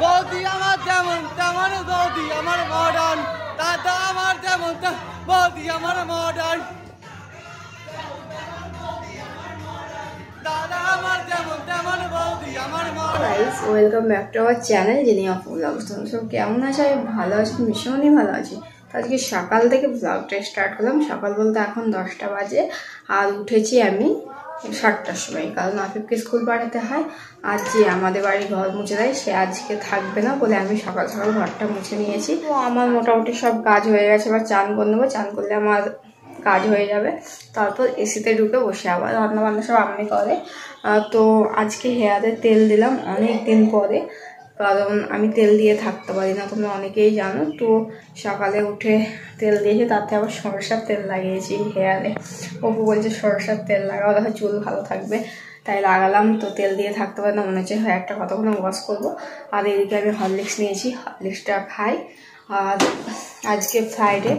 বৌদি আমার যেমন তেমন, বৌদি আমার মডার্ন দাদা আমার যেমন বৌদি আমার modern welcome back to our channel যিনি ব্লগস তোমরা সব কেমন আছে? আমি ভালো আছি ভীষণই ভালো আছি। আজকে সকাল থেকে ব্লগটা স্টার্ট করলাম। সকাল বলতে এখন দশটা বাজে। আর উঠেছি আমি সাতটার সময়, কারণ আফিফকে স্কুল পাঠাতে হয়। আর যে আমাদের বাড়ি ঘর মুছে দেয়, সে আজকে থাকবে না বলে আমি সকাল সকাল ঘরটা মুছে নিয়েছি। তো আমার মোটামুটি সব কাজ হয়ে গেছে। এবার চান করে নেব। চান করলে আমার কাজ হয়ে যাবে। তারপর এসিতে ঢুকে বসে আবার রান্না বান্না সব আমি করে। তো আজকে হেয়ারে তেল দিলাম অনেক দিন পরে। কারণ আমি তেল দিয়ে থাকতে পারি না, তোমরা অনেকেই জানো। তো সকালে উঠে তেল দিয়েছি, তাতে আবার সরষার তেল লাগিয়েছি হেয়ারে অপু বলছে সরষার তেল লাগাও, দেখো চুল ভালো থাকবে। তাই লাগালাম, তো তেল দিয়ে থাকতে পারি না, মনে হচ্ছে হ্যাঁ একটা কতক্ষণ ওয়াশ করব। আর এদিকে আমি হরলিক্স নিয়েছি, হরলিক্সটা খাই। আর আজকে ফ্রাইডে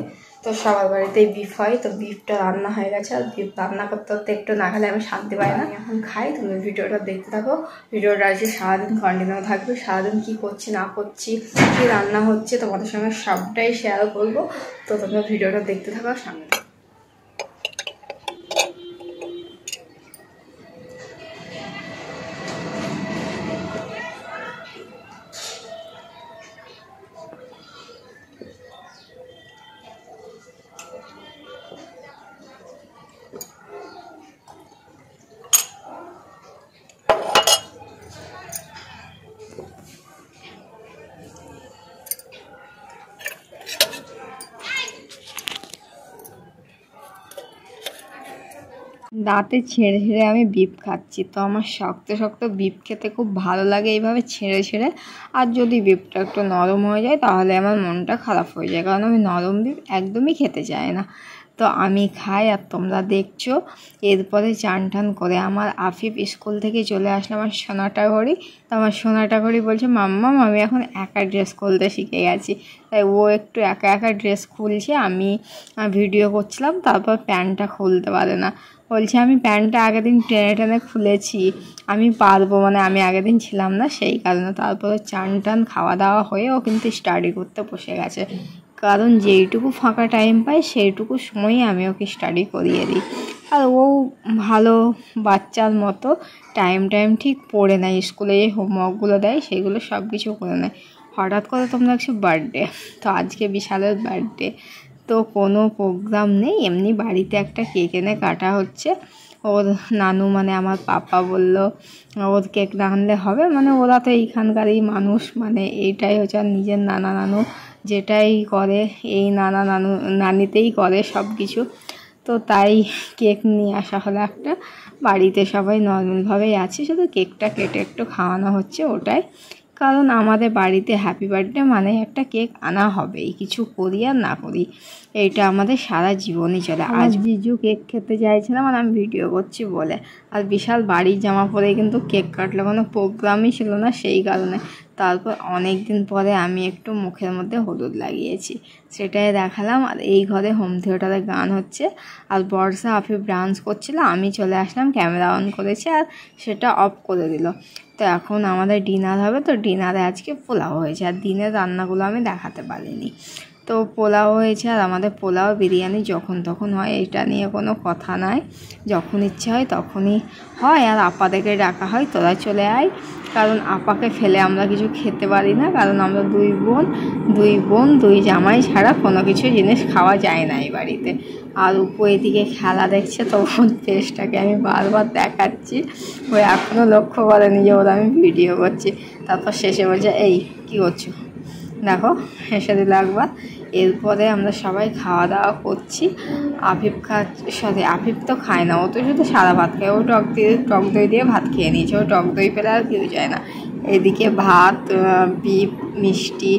তো সবার বাড়িতেই বিফ হয়, তো বিফটা রান্না হয়ে গেছে। আর বিফ রান্না করতে করতে একটু না খেলে আমি শান্তি পাই না। এখন খাই, তুমি ভিডিওটা দেখতে থাকো। ভিডিওটা আজকে সারাদিন কন্টিনিউ থাকবে। সারাদিন কী করছি, না করছি, কী রান্না হচ্ছে তোমাদের সঙ্গে সবটাই শেয়ার করব। তো তোমরা ভিডিওটা দেখতে থাকো সামনে দাঁতে ছেড়ে ছেড়ে আমি বিপ খাচ্ছি। তো আমার শক্ত শক্ত বিপ খেতে খুব ভালো লাগে এইভাবে ছেড়ে ছেড়ে। আর যদি বিপটা একটু নরম হয়ে যায়, তাহলে আমার মনটা খারাপ হয়ে যায়। কারণ আমি নরম বিপ একদমই খেতে চাই না। তো আমি খাই আর তোমরা দেখছ। এরপরে চান টান করে আমার আফিফ স্কুল থেকে চলে আসলো আমার সোনাটা ঘড়ি তো আমার সোনাটা ঘড়ি বলছে মাম্মাম আমি এখন একা ড্রেস খুলতে শিখে গেছি। তাই ও একটু একা একা ড্রেস খুলছে, আমি ভিডিও করছিলাম, তারপর প্যান্টটা খুলতে পারে না। বলছে, আমি প্যান্টটা আগের দিন টেনে টেনে খুলেছি, আমি পারব মানে আমি আগের দিন ছিলাম না সেই কারণে। তারপরে চান টান খাওয়া দাওয়া হয়ে ও কিন্তু স্টাডি করতে বসে গেছে। কারণ যেইটুকু ফাঁকা টাইম পাই, সেইটুকু সময়ই আমি ওকে স্টাডি করিয়ে দিই। আর ও ভালো বাচ্চার মতো টাইম টাইম ঠিক পড়ে নেয় স্কুলে যে হোমওয়ার্কগুলো দেয়, সেগুলো সব কিছু করে নেয়। হঠাৎ করে তোমরা দেখছ বার্থডে তো আজকে বিশালের বার্থডে তো কোনো প্রোগ্রাম নেই। এমনি বাড়িতে একটা কেক এনে কাটা হচ্ছে। ওর নানু মানে আমার পাপা বলল, ওর কেক না হবে? মানে ওরা তো এইখানকারই মানুষ। মানে এইটাই হচ্ছে আর নিজের নানা নানু যেটাই করে, এই নানা নানু, নানিতেই করে সব কিছু তো তাই কেক নিয়ে আসা হলো একটা। বাড়িতে সবাই নর্মালভাবেই আছে। শুধু কেকটা কেটে একটু খাওয়ানো হচ্ছে ওটাই। কারণ আমাদের বাড়িতে হ্যাপি বার্থডে মানে একটা কেক আনা হবেই কিছু করি আর না করি এইটা আমাদের সারা জীবনই চলে। আজ বিজু কেক খেতে চাইছিলাম আর আমি ভিডিও করছি বলে। আর বিশাল বাড়ির জামা পরে কিন্তু কেক কাটলে কোনো প্রোগ্রামই ছিল না সেই কারণে। তারপর অনেক দিন পরে আমি একটু মুখের মধ্যে হলুদ লাগিয়েছি। সেটাই দেখালাম আর এই ঘরে হোম থিয়েটারে গান হচ্ছে। আর বর্ষা আফিফ ডান্স করছিল আমি চলে আসলাম ক্যামেরা অন করেছি আর সেটা অফ করে দিল। তো এখন আমাদের ডিনার হবে, তো ডিনারে আজকে পোলাও হয়েছে। আর দিনের রান্নাগুলো আমি দেখাতে পারিনি। তো পোলাও হয়েছে আর আমাদের পোলাও বিরিয়ানি যখন তখন হয়, এটা নিয়ে কোনো কথা নাই। যখন ইচ্ছে হয় তখনই হয় আর আপাদেরকে ডাকা হয়, তোরা চলে আয়। কারণ আপাকে ফেলে আমরা কিছু খেতে পারি না, কারণ আমরা দুই বোন দুই বোন, দুই জামাই ছাড়া কোনো কিছু জিনিস খাওয়া যায় না এই বাড়িতে। আর উপর এদিকে খেলা দেখছে, তখন ফেসটাকে আমি বারবার দেখাচ্ছি। ওই এখনও লক্ষ্য করেনি যে ওরা আমি ভিডিও করছি। তারপর শেষে বলছে, এই, কী করছ? দেখো হেসে দিল একবার এরপরে আমরা সবাই খাওয়া দাওয়া করছি। আফিফ খা সরি, আফিফ তো খায় না, ও তো শুধু সাদা ভাত খায়। ও টক দিয়ে টক দই দিয়ে ভাত খেয়ে নিয়েছে। ও টক দই পেলে আর কেউ যায় না। এদিকে ভাত বিপ মিষ্টি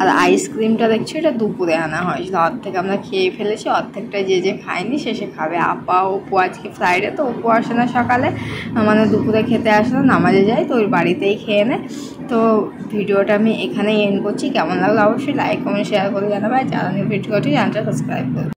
আর আইসক্রিমটা দেখছ? এটা দুপুরে আনা হয়। হয়েছিল অর্ধেক আমরা খেয়ে ফেলেছি, অর্ধেকটা যে যে খায়নি সে সে খাবে। আপা, অপু আজকে ফ্রাইডে, তো অপু আসে না সকালে। মানে দুপুরে খেতে আসে না, নামাজে যায়, তো ওই বাড়িতেই খেয়ে নেয়। তো ভিডিওটা আমি এখানেই এন্ড করছি। কেমন লাগল অবশ্যই লাইক কমেন্ট শেয়ার করে জানাবে। আর যারা নিউ ভিডিওটি চ্যানেলটা সাবস্ক্রাইব করবে